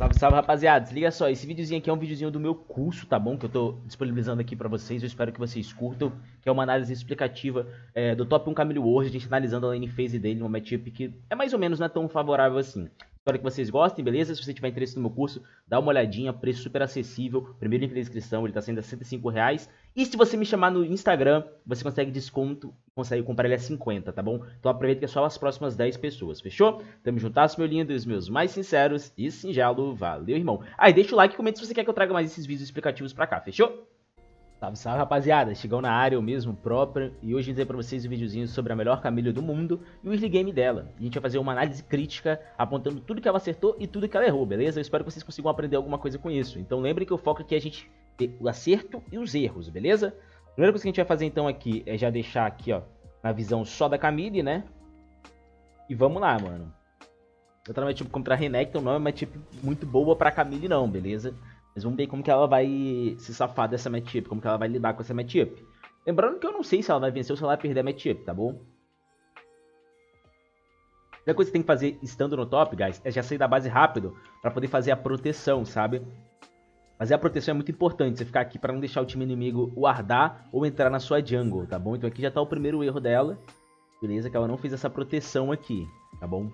Salve, salve, rapaziada. Liga só, esse videozinho aqui é um videozinho do meu curso, tá bom? Que eu tô disponibilizando aqui pra vocês. Eu espero que vocês curtam. Que é uma análise explicativa é, do top 1 Camille World. A gente analisando a lane phase dele, uma matchup que é mais ou menos não é tão favorável assim. Espero que vocês gostem, beleza? Se você tiver interesse no meu curso, dá uma olhadinha, preço super acessível. Primeiro link da descrição, ele tá sendo a 105 reais. E se você me chamar no Instagram, você consegue desconto, consegue comprar ele a 50, tá bom? Então aproveita que é só as próximas 10 pessoas, fechou? Tamo juntas, meu lindo, e os meus mais sinceros e singelo. Valeu, irmão. Ah, e deixa o like e comenta se você quer que eu traga mais esses vídeos explicativos pra cá, fechou? Salve, salve rapaziada, chegou na área eu mesmo próprio e hoje vou dizer pra vocês um videozinho sobre a melhor camilha do mundo e o early game dela. A gente vai fazer uma análise crítica apontando tudo que ela acertou e tudo que ela errou, beleza? Eu espero que vocês consigam aprender alguma coisa com isso. Então lembrem que o foco aqui é a gente ter o acerto e os erros, beleza? A primeira coisa que a gente vai fazer então aqui é já deixar aqui, ó, na visão só da Camille, né? E vamos lá, mano. Outra matchup contra a Renekton não é uma matchup muito boa pra Camille não, beleza? Mas vamos ver como que ela vai se safar dessa matchup, como que ela vai lidar com essa matchup. Lembrando que eu não sei se ela vai vencer ou se ela vai perder a matchup, tá bom? A coisa que você tem que fazer estando no top, guys, é já sair da base rápido pra poder fazer a proteção, sabe? Fazer a proteção é muito importante, você ficar aqui pra não deixar o time inimigo guardar ou entrar na sua jungle, tá bom? Então aqui já tá o primeiro erro dela, beleza? Que ela não fez essa proteção aqui, tá bom?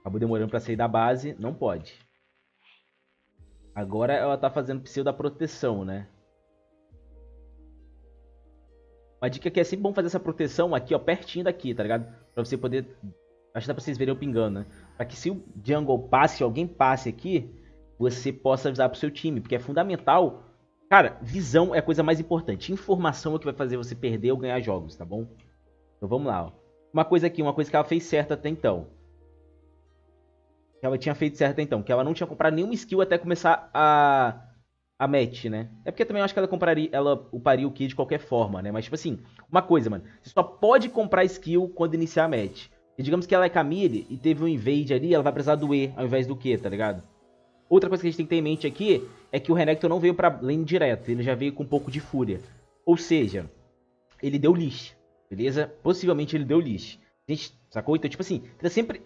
Acabou demorando pra sair da base, não pode. Agora ela tá fazendo pseudo da proteção, né? Uma dica que é sempre bom fazer essa proteção aqui, ó, pertinho daqui, tá ligado? Pra você poder... Acho que dá pra vocês verem eu pingando, né? Pra que se o jungle passe, alguém passe aqui, você possa avisar pro seu time. Porque é fundamental... Cara, visão é a coisa mais importante. Informação é o que vai fazer você perder ou ganhar jogos, tá bom? Então vamos lá, ó. Uma coisa aqui, uma coisa que ela fez certa até então que ela tinha feito certo então, que ela não tinha comprado nenhuma skill até começar a a match, né? É porque também eu acho que ela compraria, ela uparia o Ki de qualquer forma, né? Mas tipo assim, uma coisa, mano, você só pode comprar skill quando iniciar a match. E digamos que ela é Camille e teve um invade ali, ela vai precisar do E ao invés do Q, tá ligado? Outra coisa que a gente tem que ter em mente aqui é que o Renekton não veio pra lane direto, ele já veio com um pouco de fúria. Ou seja, ele deu leash, beleza? Possivelmente ele deu leash. A gente sacou? Então, tipo assim, sempre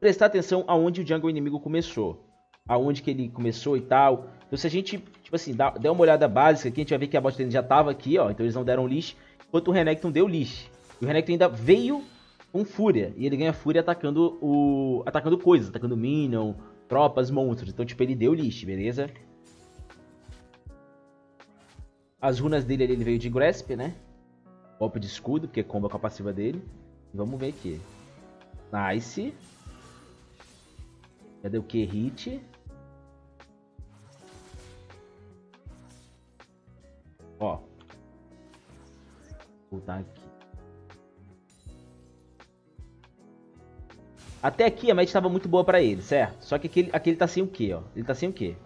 prestar atenção aonde o jungle inimigo começou. Aonde que ele começou e tal. Então se a gente, tipo assim, dá, der uma olhada básica aqui, a gente vai ver que a bot lane já tava aqui, ó. Então eles não deram leash. Enquanto o Renekton deu leash. E o Renekton ainda veio com fúria. E ele ganha fúria atacando o... Atacando coisas. Atacando minion, tropas, monstros. Então, tipo, ele deu leash, beleza? As runas dele ele veio de Grasp, né? Golpe de escudo, porque comba com a passiva dele. Vamos ver aqui. Nice. Cadê o que? Hit. Ó. Vou voltar aqui. Até aqui a match estava muito boa pra ele, certo? Só que aqui, aqui ele tá sem o que, ó? Ele tá sem o que?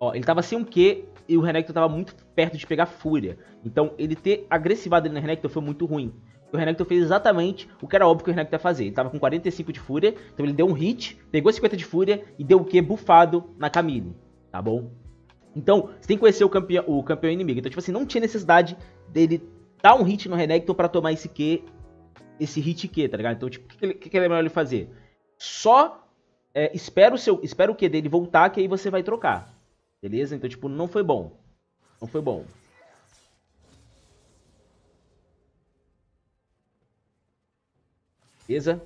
Ó, ele tava sem o que e o Renekton tava muito perto de pegar Fúria. Então ele ter agressivado ele no Renekton foi muito ruim o Renekton fez exatamente o que era óbvio que o Renekton ia fazer. Ele tava com 45 de fúria, então ele deu um hit, pegou 50 de fúria e deu o que? Bufado na Camille, tá bom? Então, você tem que conhecer o campeão, o campeão inimigo. Então, tipo assim, não tinha necessidade dele dar um hit no Renekton pra tomar esse Q, esse hit Q, tá ligado? Então, tipo, o que, que, que é melhor ele fazer? Só é, espera, o seu, espera o Q dele voltar, que aí você vai trocar. Beleza? Então, tipo, não foi bom. Não foi bom. Beleza?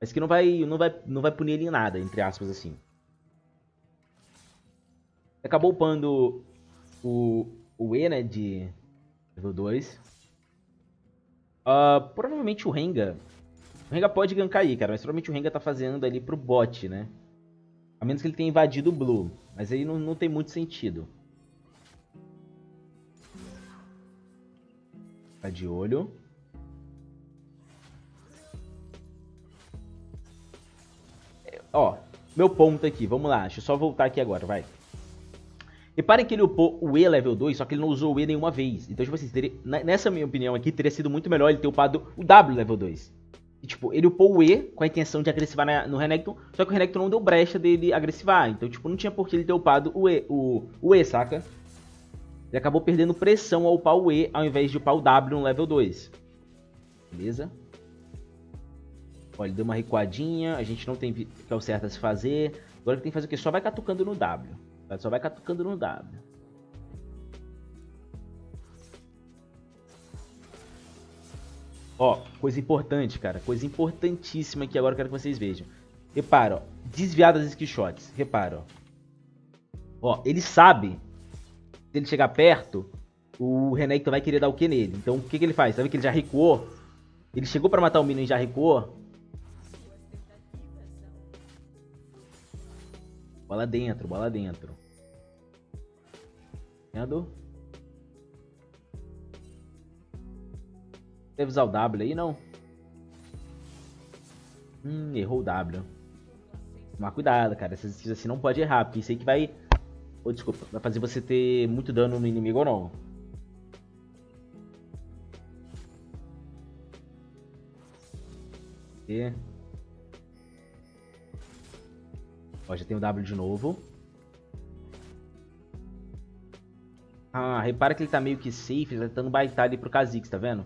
Mas que não vai, não vai, não vai punir ele em nada, entre aspas, assim. Acabou upando o, o E, né, de level 2. Uh, ah, provavelmente o Renga... O Renga pode gankar aí, cara, mas provavelmente o Renga tá fazendo ali pro bot, né? A menos que ele tenha invadido o Blue. Mas aí não, não tem muito sentido. Tá de olho. Ó, meu ponto aqui, vamos lá, deixa eu só voltar aqui agora, vai. Reparem que ele upou o E level 2, só que ele não usou o E nenhuma vez. Então, tipo assim, teria, nessa minha opinião aqui, teria sido muito melhor ele ter upado o W level 2. E, tipo, ele upou o E com a intenção de agressivar na, no Renekton, só que o Renekton não deu brecha dele agressivar. Então, tipo, não tinha por que ele ter upado o E, o, o E, saca? Ele acabou perdendo pressão ao upar o E, ao invés de upar o W no level 2. Beleza? Olha, deu uma recuadinha, a gente não tem que é o certo a se fazer. Agora que tem que fazer o quê? Só vai catucando no W. Tá? Só vai catucando no W. Ó, coisa importante, cara. Coisa importantíssima que agora eu quero que vocês vejam. Repara, ó. Desviar das skillshots. Repara, ó. Ó, ele sabe. Se ele chegar perto, o Renekton vai querer dar o que nele. Então, o que, que ele faz? Sabe que ele já recuou? Ele chegou pra matar o Minion e já recuou? Bola dentro, bola dentro. Vendo? Deve usar o W aí, não? Hum, errou o W. Tomar cuidado, cara. Essas skills assim não pode errar, porque isso aí que vai... Oh, desculpa, vai fazer você ter muito dano no inimigo ou não. E... Ó, já tem o W de novo. Ah, repara que ele tá meio que safe, ele tá tentando baitar ali pro Kha'Zix, tá vendo?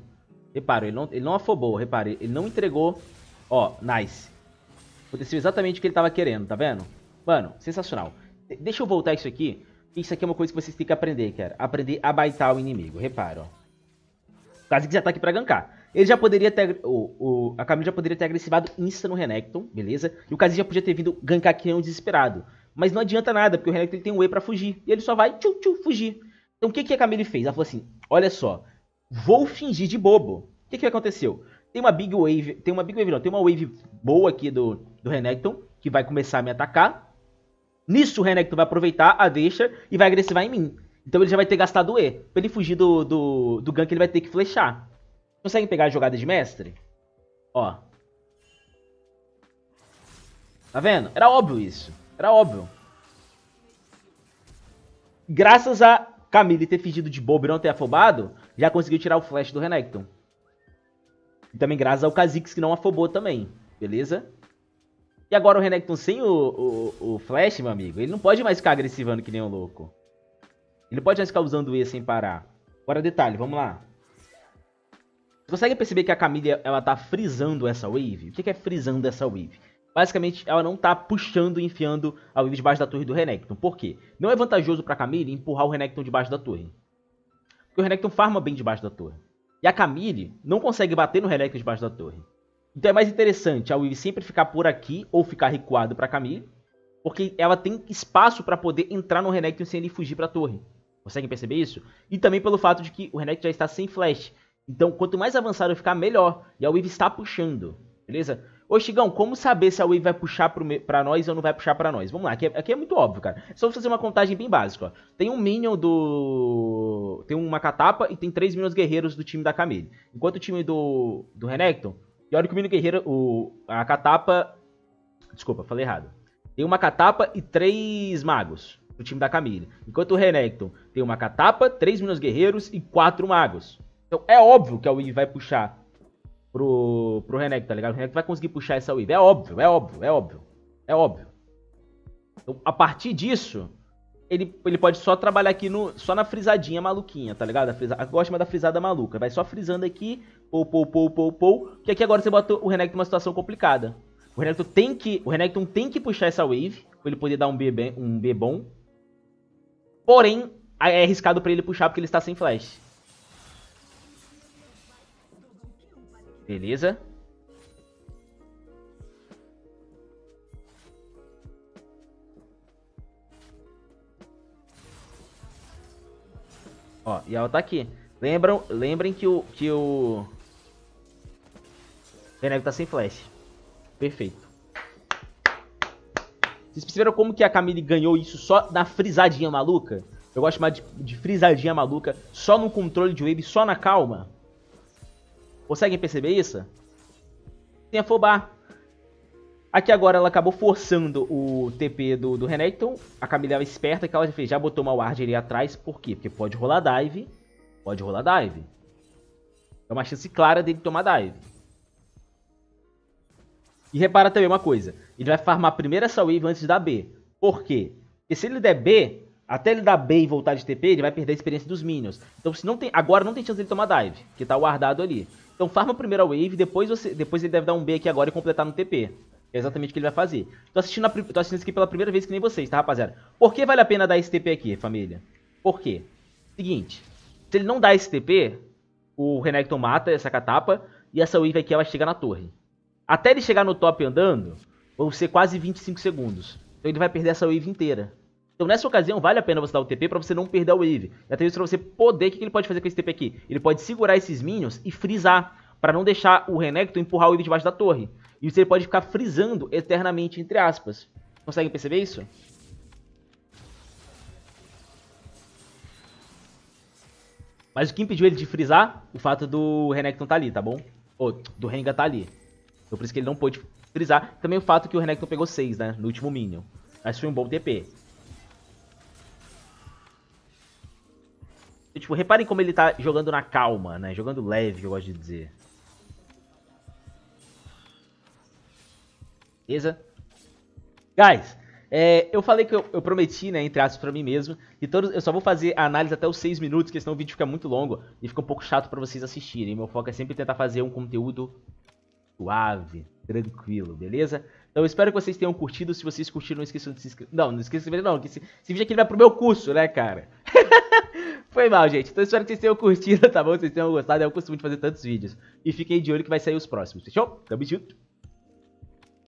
Repara, ele não, ele não afobou, repara, ele não entregou. Ó, nice. Aconteceu exatamente o que ele tava querendo, tá vendo? Mano, sensacional. De deixa eu voltar isso aqui. Isso aqui é uma coisa que vocês têm que aprender, cara. Aprender a baitar o inimigo, repara, ó. O Kha'Zix já tá aqui pra gankar. Ele já poderia ter. O, o, a Camila já poderia ter agressivado insta no Renekton, beleza? E o Kha'Zix já podia ter vindo gankar um desesperado. Mas não adianta nada, porque o Renekton tem um E pra fugir. E ele só vai tchu, tchu, fugir. Então o que, que a Camille fez? Ela falou assim: olha só, vou fingir de bobo. O que, que aconteceu? Tem uma Big Wave. Tem uma Big Wave, não, tem uma wave boa aqui do, do Renekton, que vai começar a me atacar. Nisso o Renekton vai aproveitar a deixa e vai agressivar em mim. Então ele já vai ter gastado o E. Pra ele fugir do, do, do gank, ele vai ter que flechar. Conseguem pegar a jogada de mestre? Ó. Tá vendo? Era óbvio isso. Era óbvio. Graças a Camille ter fingido de bobo e não ter afobado, já conseguiu tirar o flash do Renekton. E também graças ao Kha'Zix que não afobou também. Beleza? E agora o Renekton sem o, o, o, flash, meu amigo, ele não pode mais ficar agressivando que nem um louco. Ele não pode mais ficar usando E sem parar. Agora detalhe, vamos lá. Você consegue perceber que a Camille ela tá frisando essa wave? O que é frisando essa wave? Basicamente, ela não tá puxando e enfiando a wave debaixo da torre do Renekton. Por quê? Não é vantajoso pra Camille empurrar o Renekton debaixo da torre. Porque o Renekton farma bem debaixo da torre. E a Camille não consegue bater no Renekton debaixo da torre. Então é mais interessante a wave sempre ficar por aqui ou ficar recuado pra Camille. Porque ela tem espaço para poder entrar no Renekton sem ele fugir pra torre. Conseguem perceber isso? E também pelo fato de que o Renekton já está sem flash. Então, quanto mais avançado eu ficar, melhor. E a Wave está puxando, beleza? Ô, Chigão, como saber se a Wave vai puxar para nós ou não vai puxar para nós? Vamos lá, aqui é, aqui é, muito óbvio, cara. Só fazer uma contagem bem básica, ó. Tem um Minion do... Tem uma Catapa e tem três Minions Guerreiros do time da Camille. Enquanto o time do, do Renekton... E olha que o Minion Guerreiro... O, a Catapa... Desculpa, falei errado. Tem uma Catapa e três Magos do time da Camille. Enquanto o Renekton tem uma Catapa, três Minions Guerreiros e quatro Magos. Então é óbvio que a Wave vai puxar pro, pro Renekton, tá ligado? O Renekton vai conseguir puxar essa Wave. É óbvio, é óbvio, é óbvio. É óbvio. Então, a partir disso, ele, ele pode só trabalhar aqui no, só na frisadinha maluquinha, tá ligado? A frisa, eu gosto mais da frisada maluca. Vai só frisando aqui, pou, pou, pou, pou, pou. Que aqui agora você bota o Renekton numa situação complicada. O Renekton tem que, o Renekton tem que puxar essa wave, pra ele poder dar um B, bem, um B bom. Porém, é arriscado pra ele puxar porque ele está sem flash. Beleza. Ó, e ela tá aqui. Lembram, lembrem que o que o Renego tá sem flash. Perfeito. Vocês perceberam como que a Camille ganhou isso só na frisadinha maluca? Eu gosto mais de, de frisadinha maluca, só no controle de wave, só na calma. Conseguem perceber isso? Sem afobar. Aqui agora ela acabou forçando o TP do, do Renekton. A Camila é esperta que ela. Já botou uma ward ali atrás. Por quê? Porque pode rolar dive. Pode rolar dive. É uma chance clara dele tomar dive. E repara também uma coisa. Ele vai farmar primeiro essa wave antes da B. Por quê? Porque se ele der B, Até ele dar B e voltar de TP, ele vai perder a experiência dos minions. Então se não tem, agora não tem chance dele tomar dive, que tá guardado ali. Então farma a wave, depois, você, depois ele deve dar um B aqui agora e completar no TP. É exatamente o que ele vai fazer. Tô assistindo, a, tô assistindo isso aqui pela primeira vez que nem vocês, tá, rapaziada? Por que vale a pena dar esse TP aqui, família? Por quê? Seguinte, se ele não dá esse TP, o Renekton mata essa catapa e essa wave aqui ela chega na torre. Até ele chegar no top andando, vão ser quase 25 segundos. Então ele vai perder essa wave inteira. Então nessa ocasião vale a pena você dar o TP pra você não perder a wave. E até isso pra você poder, o que ele pode fazer com esse TP aqui? Ele pode segurar esses minions e frisar, para não deixar o Renekton empurrar o wave debaixo da torre. E você pode ficar frisando eternamente, entre aspas. Conseguem perceber isso? Mas o que impediu ele de frisar? O fato do Renekton tá ali, tá bom? Ou do Rengar tá ali. Então por isso que ele não pôde frisar. Também o fato que o Renekton pegou 6, né? No último Minion. Mas foi um bom TP. Tipo, reparem como ele tá jogando na calma, né? Jogando leve, eu gosto de dizer. Beleza? Guys, é, eu falei que eu, eu, prometi, né, entre aspas, pra mim mesmo, que todos, eu só vou fazer a análise até os 6 minutos, porque senão o vídeo fica muito longo e fica um pouco chato pra vocês assistirem. Meu foco é sempre tentar fazer um conteúdo suave, tranquilo, beleza? Então eu espero que vocês tenham curtido. Se vocês curtiram, não esqueçam de se inscrever. Não, não esqueçam de se inscrever, não. Que esse, esse vídeo aqui vai pro meu curso, né, cara? Foi mal, gente. Então eu espero que vocês tenham curtido, tá bom? Vocês tenham gostado. É o costume de fazer tantos vídeos. E fiquem de olho que vai sair os próximos. Fechou? Tamo junto.